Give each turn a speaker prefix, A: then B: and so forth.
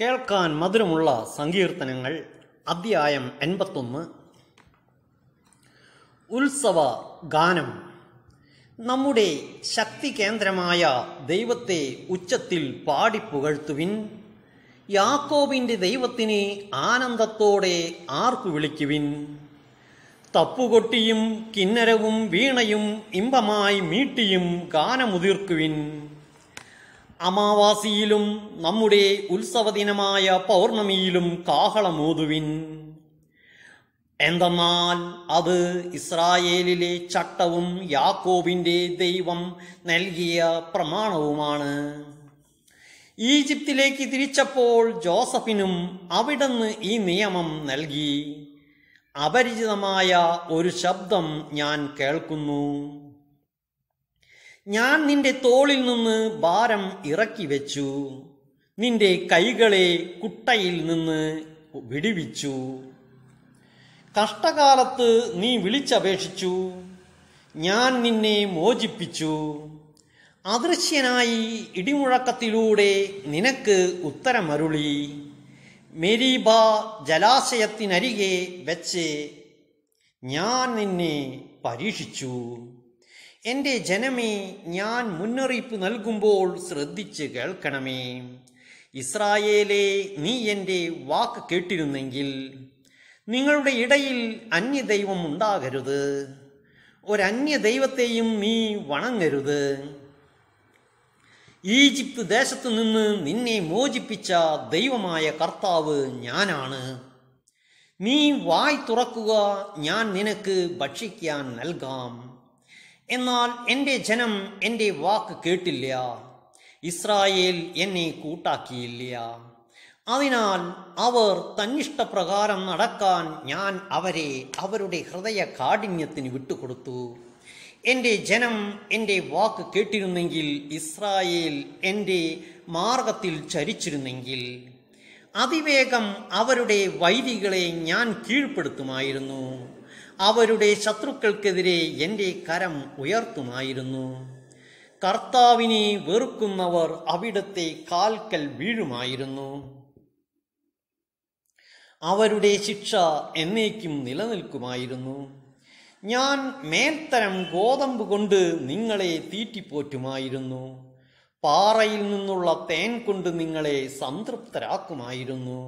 A: കേൾക്കാൻ മധുരമുള്ള സങ്കീർത്തനങ്ങൾ അധ്യായം എൺപത്തൊന്ന്. ഉത്സവ ഗാനം. നമ്മുടെ ശക്തി കേന്ദ്രമായ ദൈവത്തെ ഉച്ചത്തിൽ പാടിപ്പുകഴ്ത്തുവിൻ യാക്കോബിന്റെ ദൈവത്തിന് ആനന്ദത്തോടെ ആർക്കു വിളിക്കുവിൻ. തപ്പുകൊട്ടിയും കിന്നരവും വീണയും ഇമ്പമായി മീട്ടിയും ഗാനമുതിർക്കുവിൻ. അമാവാസിയിലും നമ്മുടെ ഉത്സവദിനമായ പൗർണമിയിലും കാഹളമോതുവിൻ. എന്തെന്നാൽ അത് ഇസ്രായേലിലെ ചട്ടവും യാക്കോബിന്റെ ദൈവം നൽകിയ പ്രമാണവുമാണ്. ഈജിപ്തിലേക്ക് തിരിച്ചപ്പോൾ ജോസഫിനും അവിടുന്ന് ഈ നിയമം നൽകി. അപരിചിതമായ ഒരു ശബ്ദം ഞാൻ കേൾക്കുന്നു. ഞാൻ നിന്റെ തോളിൽ നിന്ന് ഭാരം ഇറക്കി വെച്ചു. നിന്റെ കൈകളെ കുട്ടയിൽ നിന്ന് വിടിവിച്ചു. കഷ്ടകാലത്ത് നീ വിളിച്ചപേക്ഷിച്ചു. ഞാൻ നിന്നെ മോചിപ്പിച്ചു. അദൃശ്യനായി ഇടിമുഴക്കത്തിലൂടെ നിനക്ക് ഉത്തരമരുളി. മെരീബ ജലാശയത്തിനരികെ വെച്ച് ഞാൻ നിന്നെ പരീക്ഷിച്ചു. എന്റെ ജനമേ ഞാൻ മുന്നറിയിപ്പ് നൽകുമ്പോൾ ശ്രദ്ധിച്ച് കേൾക്കണമേ. ഇസ്രായേലെ നീ എന്റെ വാക്ക് കേട്ടിരുന്നെങ്കിൽ നിങ്ങളുടെ ഇടയിൽ അന്യദൈവം ഉണ്ടാകരുത്. ഒരന്യ ദൈവത്തെയും നീ വണങ്ങരുത്. ഈജിപ്ത് ദേശത്തു നിന്ന് നിന്നെ മോചിപ്പിച്ച ദൈവമായ കർത്താവ് ഞാനാണ്. നീ വായ് തുറക്കുക ഞാൻ നിനക്ക് ഭക്ഷിക്കാൻ നൽകാം. എന്നാൽ എന്റെ ജനം എന്റെ വാക്ക് കേട്ടില്ല. ഇസ്രായേൽ എന്നെ കൂട്ടാക്കിയില്ല. അതിനാൽ അവർ തന്നിഷ്ടപ്രകാരം നടക്കാൻ ഞാൻ അവരെ അവരുടെ ഹൃദയ കാഠിന്യത്തിന് വിട്ടുകൊടുത്തു. എന്റെ ജനം എന്റെ വാക്ക് കേട്ടിരുന്നെങ്കിൽ ഇസ്രായേൽ എന്റെ മാർഗത്തിൽ ചരിച്ചിരുന്നെങ്കിൽ. അതിവേഗം അവരുടെ വൈദികളെ ഞാൻ കീഴ്പ്പെടുത്തുമായിരുന്നു. അവരുടെ ശത്രുക്കൾക്കെതിരെ എന്റെ കരം ഉയർത്തുമായിരുന്നു. കർത്താവിനെ വെറുക്കുന്നവർ അവിടത്തെ കാൽക്കൽ വീഴുമായിരുന്നു. അവരുടെ ശിക്ഷ എന്നേക്കും നിലനിൽക്കുമായിരുന്നു. ഞാൻ മേൽത്തരം ഗോതമ്പ് കൊണ്ട് നിങ്ങളെ തീറ്റിപ്പോറ്റുമായിരുന്നു. പാറയിൽ നിന്നുള്ള തേൻ കൊണ്ട് നിങ്ങളെ സംതൃപ്തരാക്കുമായിരുന്നു.